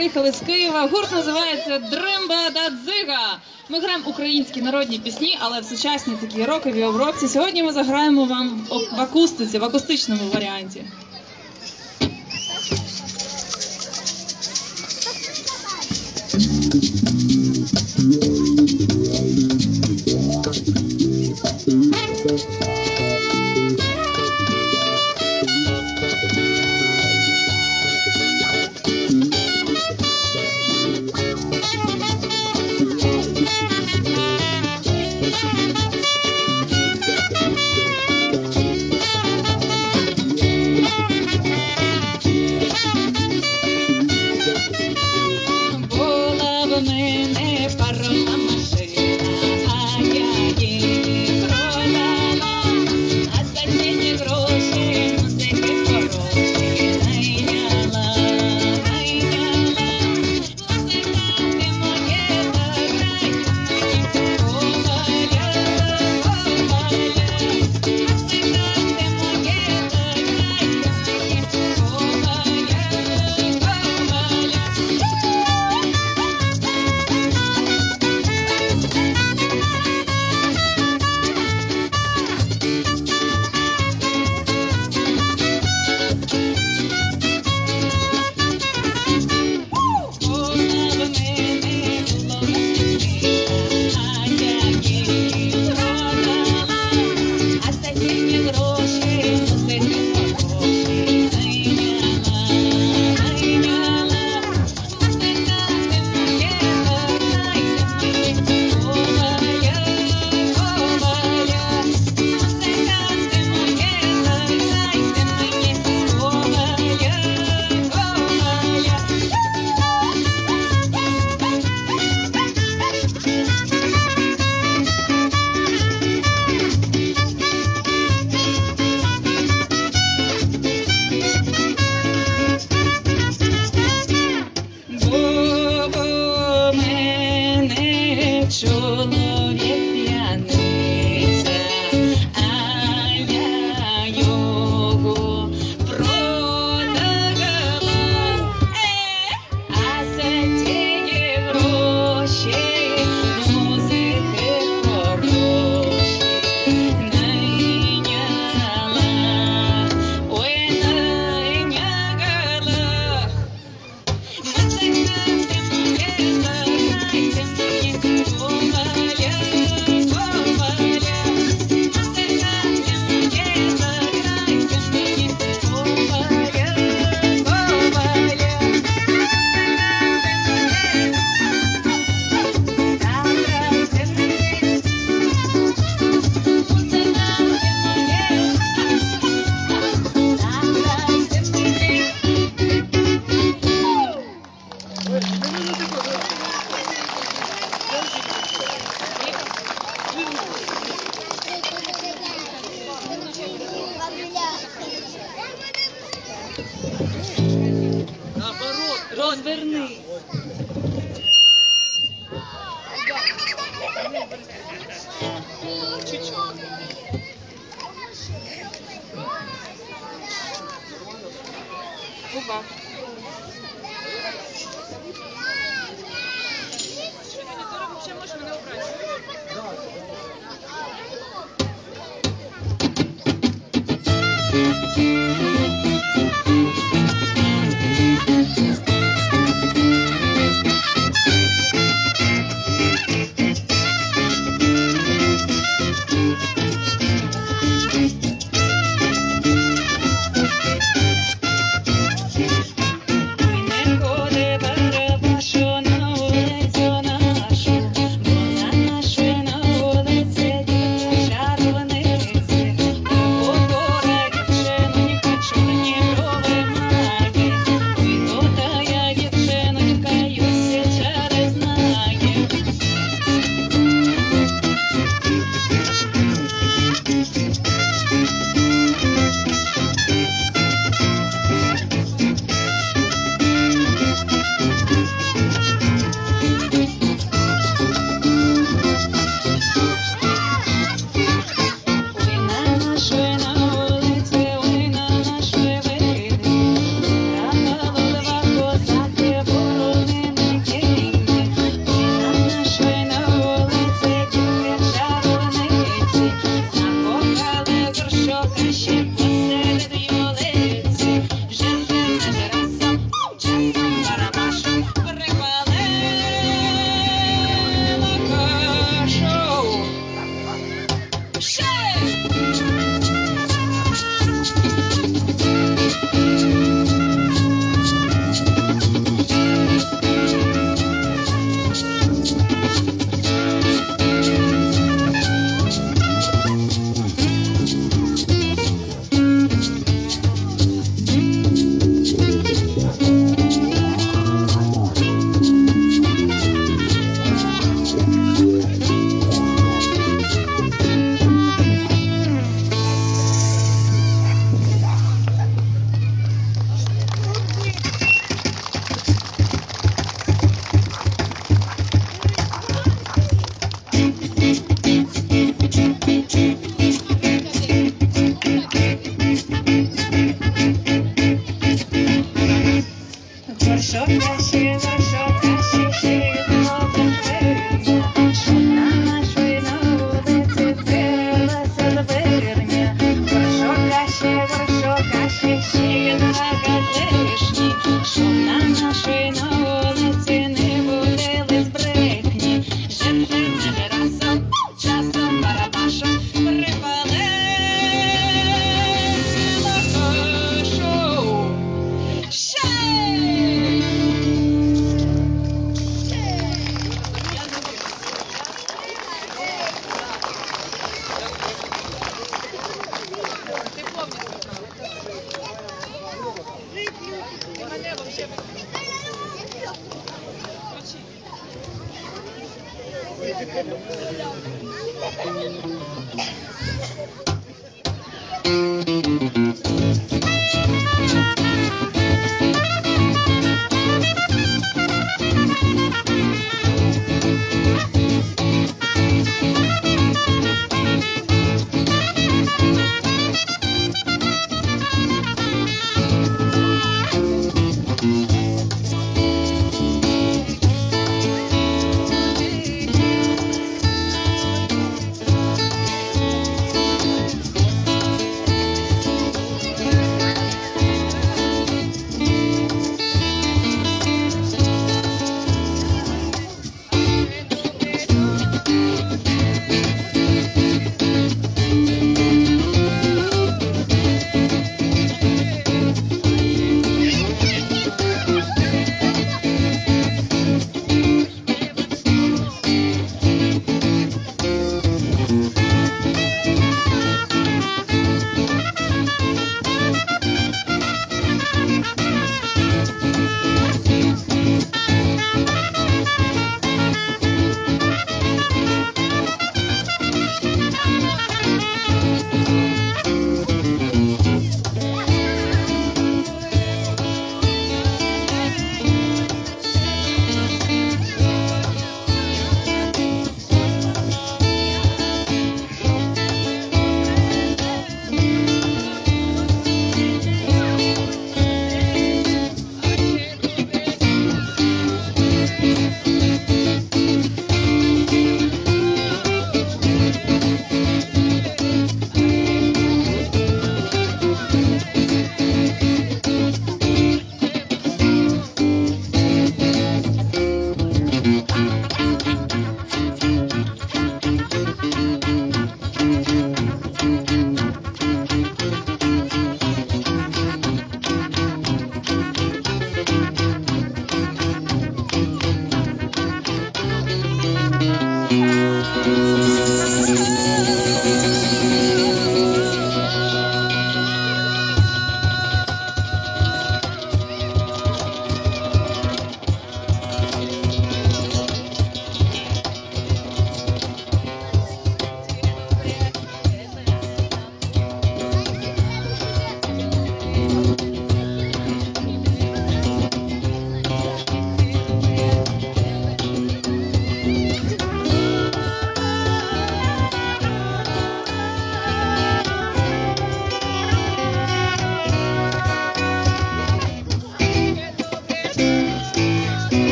приїхали з Києва. Гурт називається Дримба да дзига. Ми граємо українські народні пісні, але в сучасній такій роковій обробці. Сьогодні ми заграємо вам в акустиці, в акустичному варіанті. Yeah. Thank you.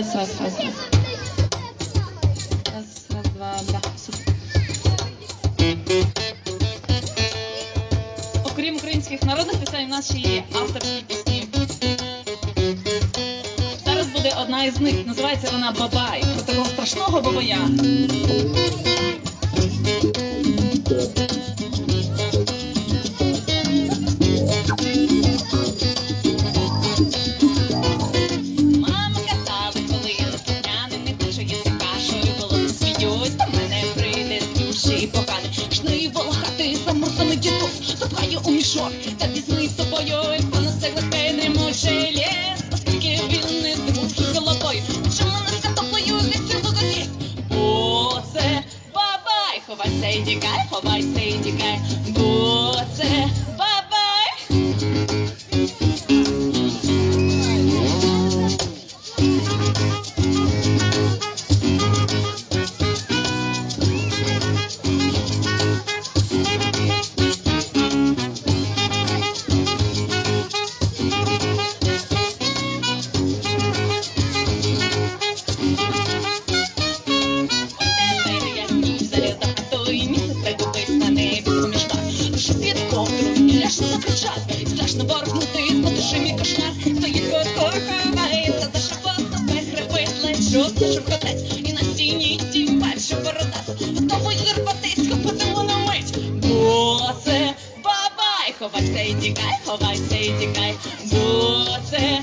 Раз, раз, раз, раз. Окрім українських народних пісень, в нас ще є авторські пісні. Зараз буде одна із них. Називається вона Бабай. Про такого страшного бабая. Ледь жовто. І на стіні ті перші бородату, готовий зірватись, хопити на мить. Бо це бабай, ховайся і тікай, ховайся і тікай, бо це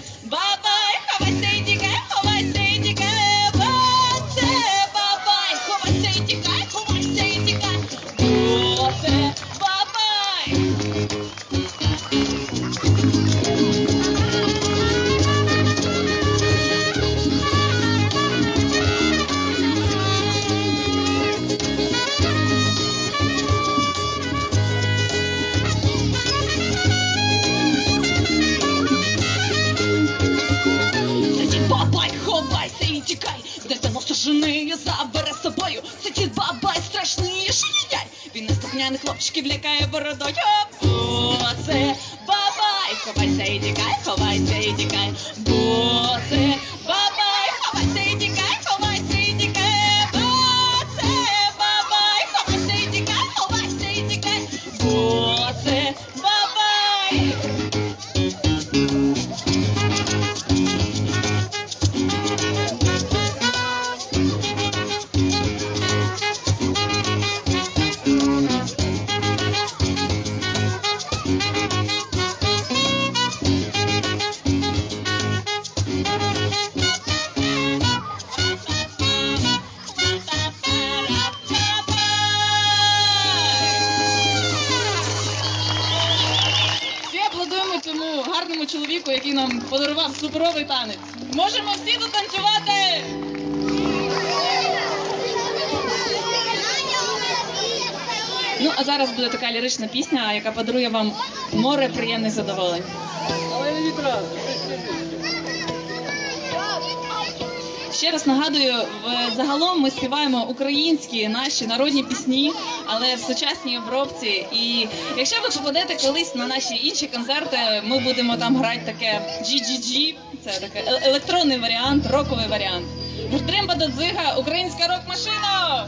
подарує вам море приємних задоволень. Але не відразу. Ще раз нагадую, загалом ми співаємо українські наші народні пісні, але в сучасній обробці. І якщо ви попадете колись на наші інші концерти, ми будемо там грати таке GGG, це такий е- електронний варіант, роковий варіант. Гуртримба до дзига, українська рок-машина!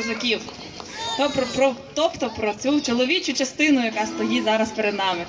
козаків. про про, тобто про цю чоловічу частину, яка стоїть зараз перед нами.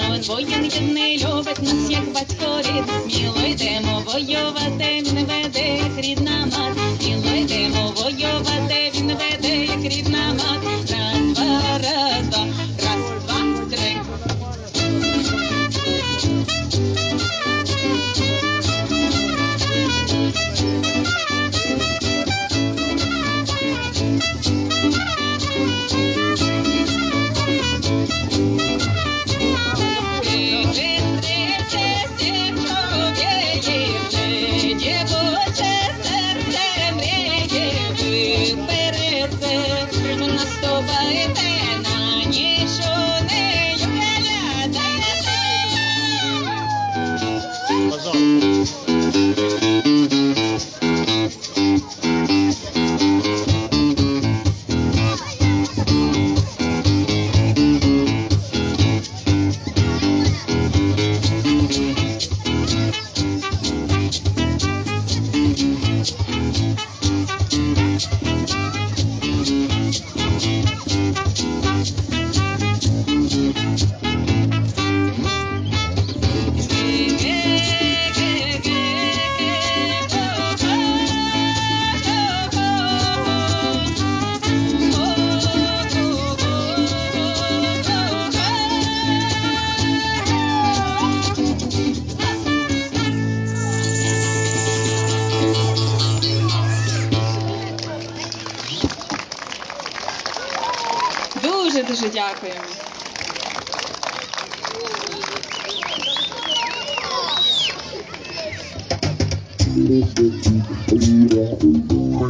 Саме він не любить нас, як батько рід. Сміло йдемо воювати, не веде, як рідна мати. Сміло йдемо воювати,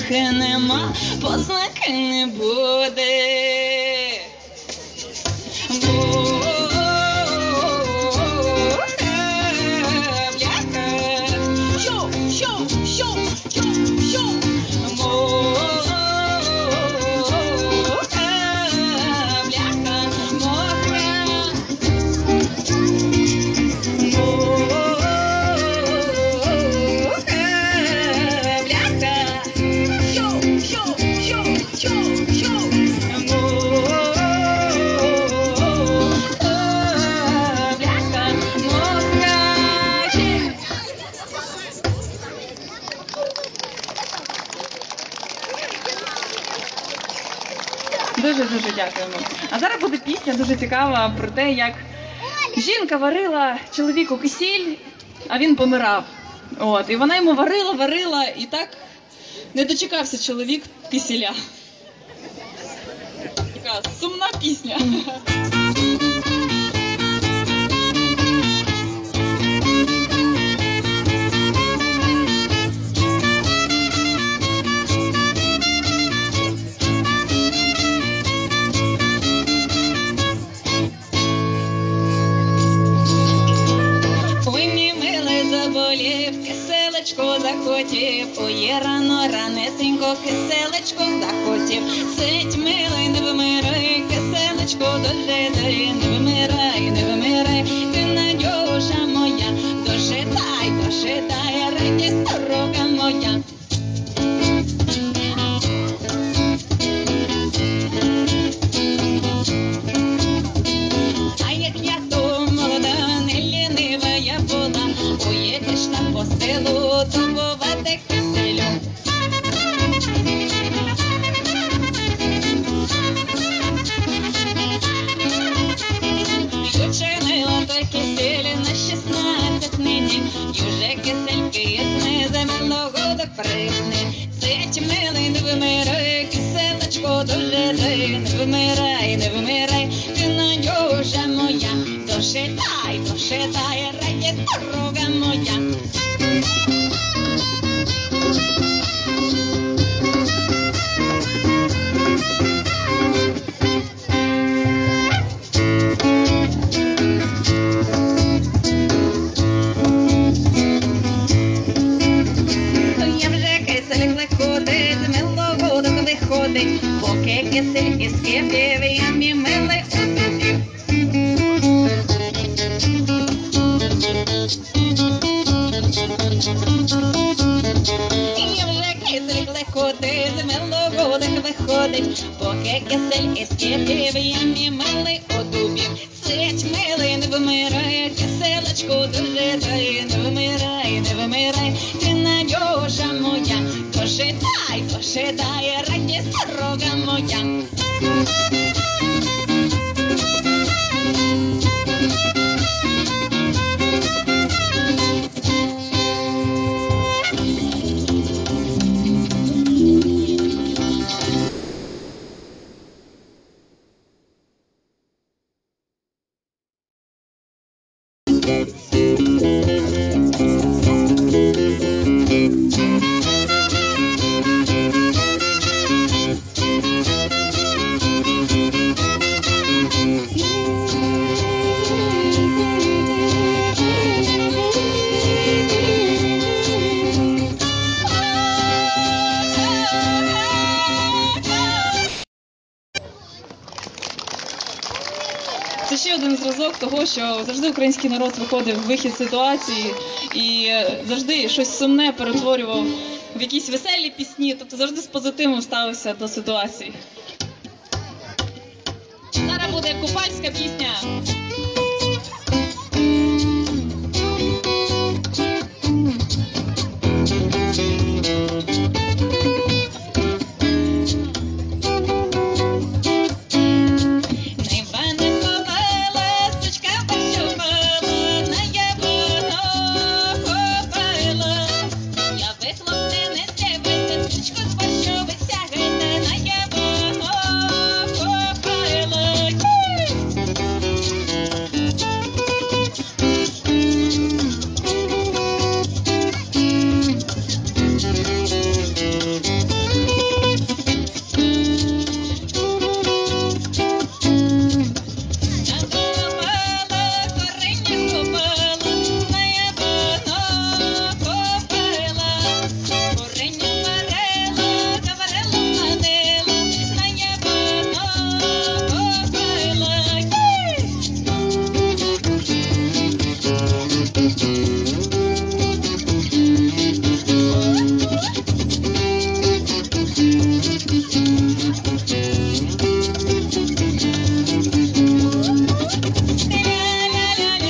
мухи нема, познаки не буде. Пісня дуже цікава про те, як жінка варила чоловіку кисіль, а він помирав. От, і вона йому варила, варила, і так не дочекався чоловік кисіля. Така сумна пісня. Захотів, ой, рано ранесенько киселечко захотів. Сидь, милий, не вимирай, киселечко дожидай, не вимирай, не вимирай, ти Надюша моя, дожидай, дожидай, киселечко дожидай, не вимирай, не вимирай, ти Надюша моя, дожидай, дожидай, раді дорога моя. Кисель Куди з милого до виходить, поки кисель із кипів, я мій милий того, що завжди український народ виходив в вихід ситуації і е, завжди щось сумне перетворював в якісь веселі пісні, тобто завжди з позитивом ставився до ситуації. Зараз буде купальська пісня. na na na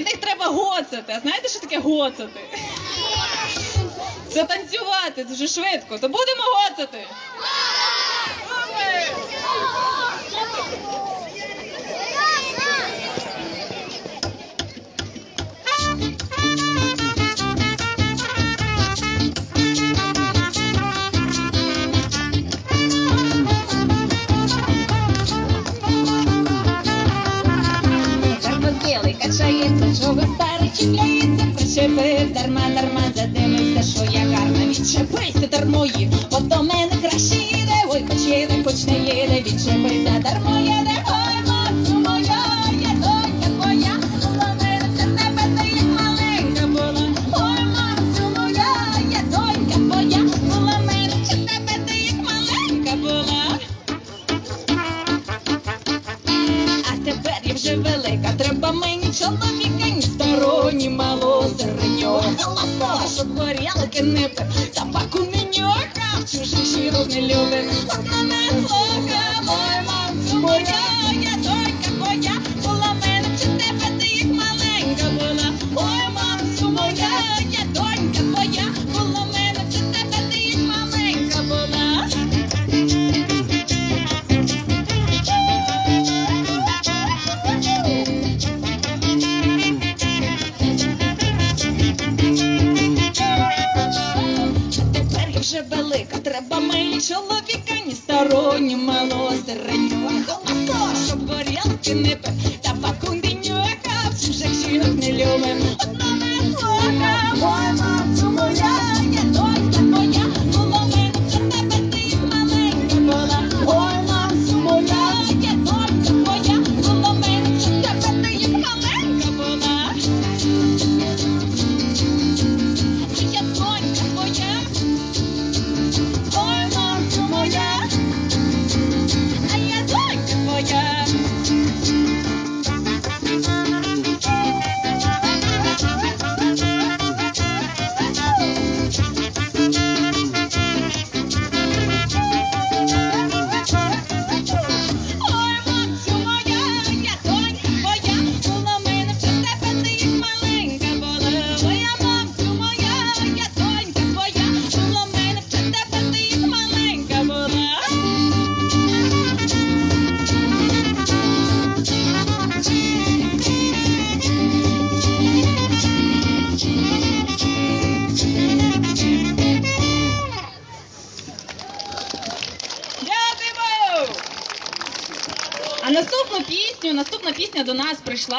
Від них треба гоцати. А знаєте, що таке гоцати? Це танцювати дуже швидко. То будемо гоцати. Причепи, дарма, дарма, задивився, що я гарна. Відчепися дармої, от до мене краще йде, ой, хоч їде, хоч не їде, відчепися дармо, я не нож от горілки нипи, табаку не нюхав, чужих жінок не любить.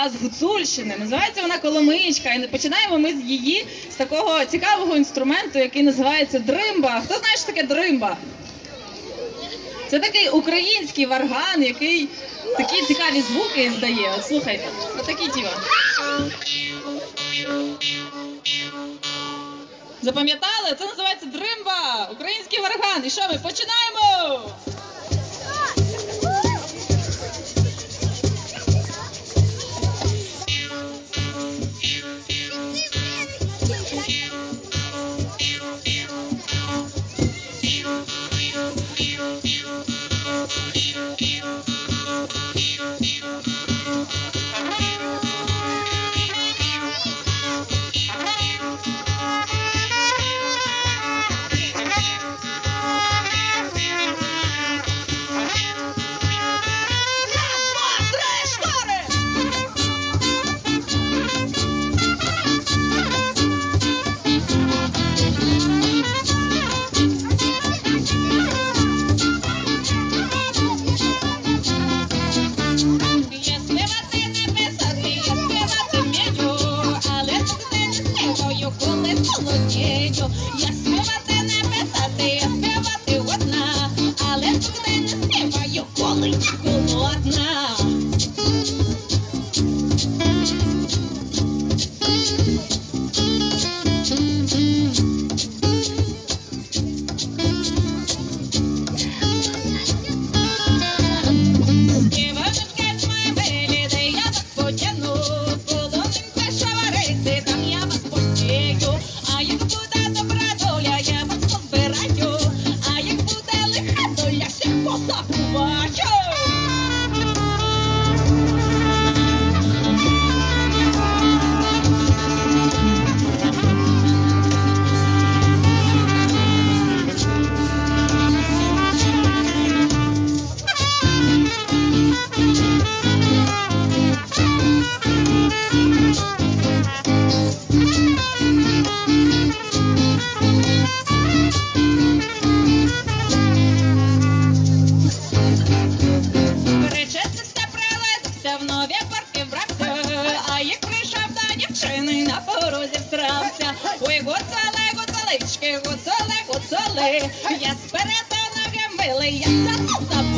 з гуцульщини. Називається вона Коломичка. І починаємо ми з її з такого цікавого інструменту, який називається дримба. Хто знає, що таке дримба? Це такий український варган, який такі цікаві звуки здає. От слухайте, отакі От діва. Запам'ятали? Це називається дримба! Український варган. І що ми починаємо? Hallelujah.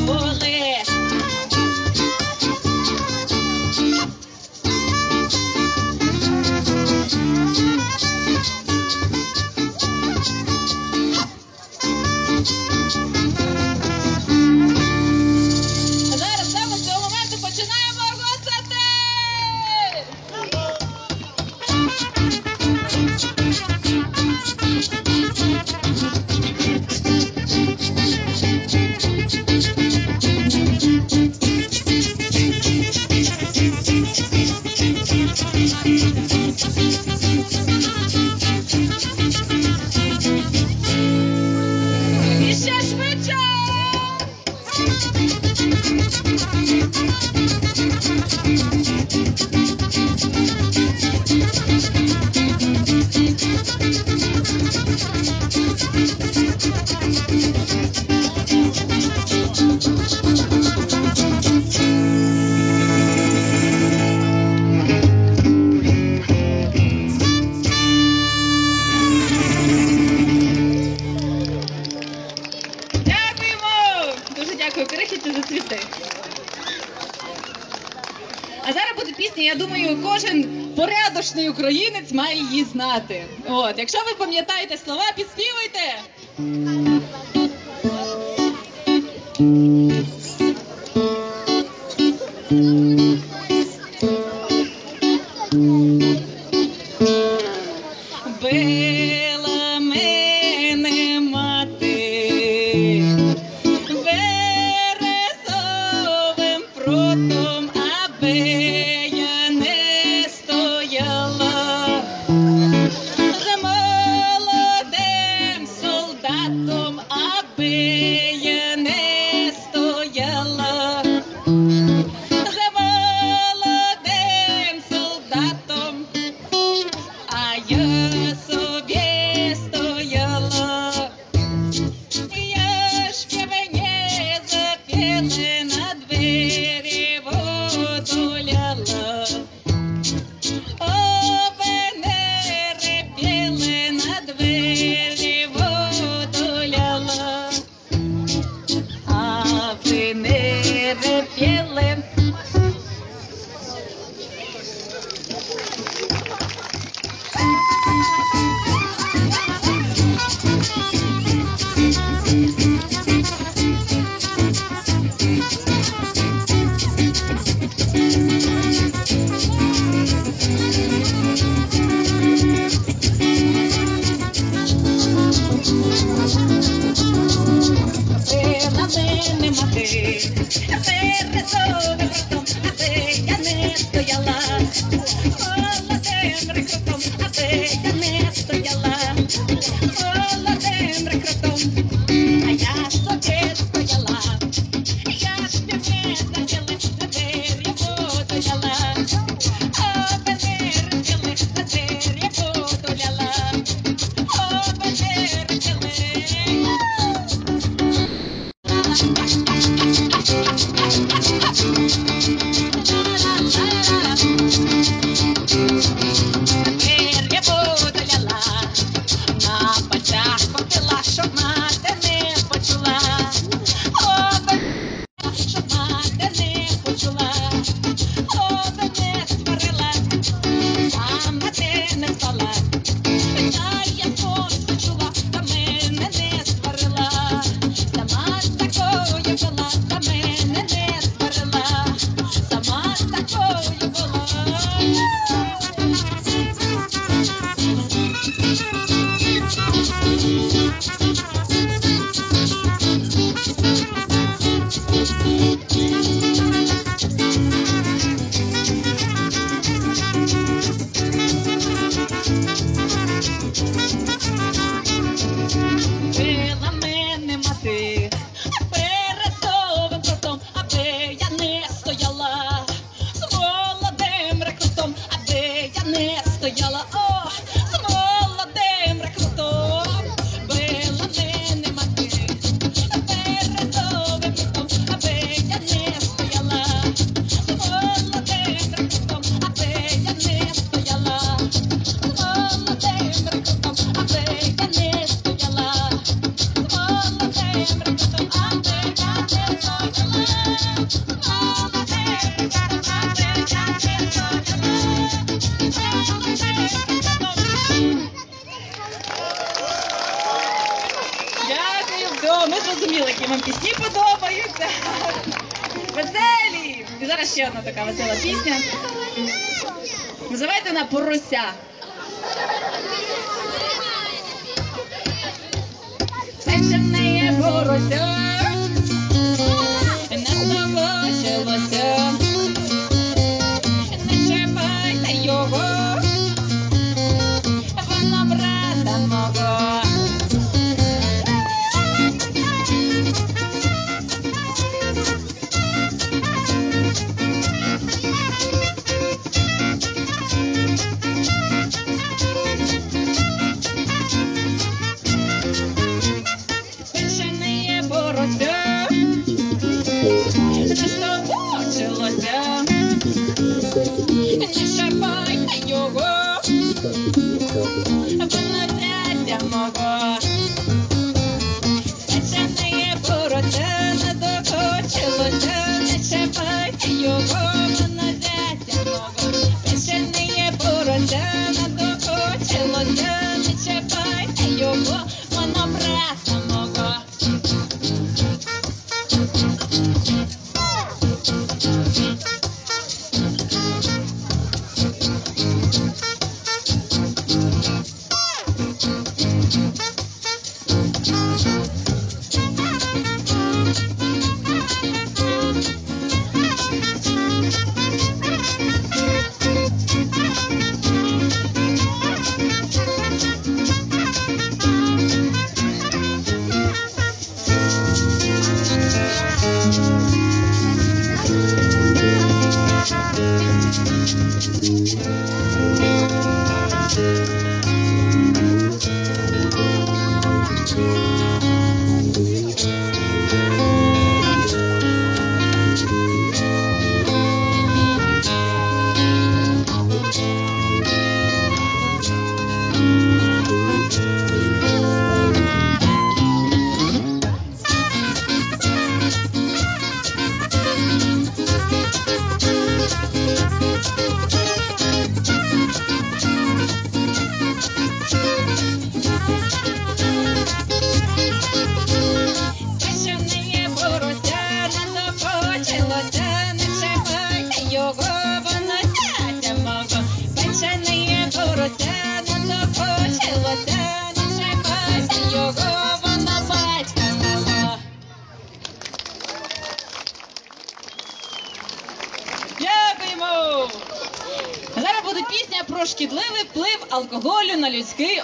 Пам'ятаєте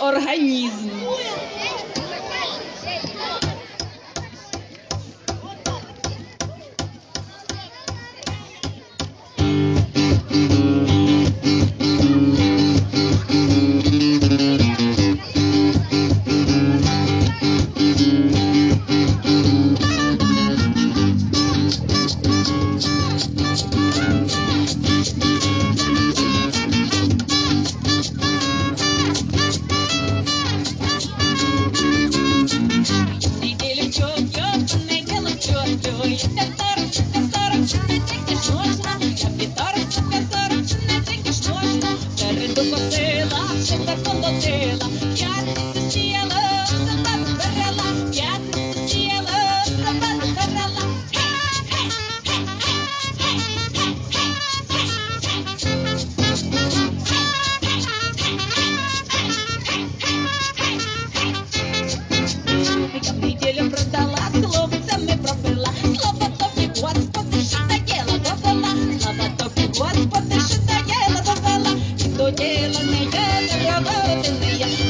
організм. І то діло не є, не роботи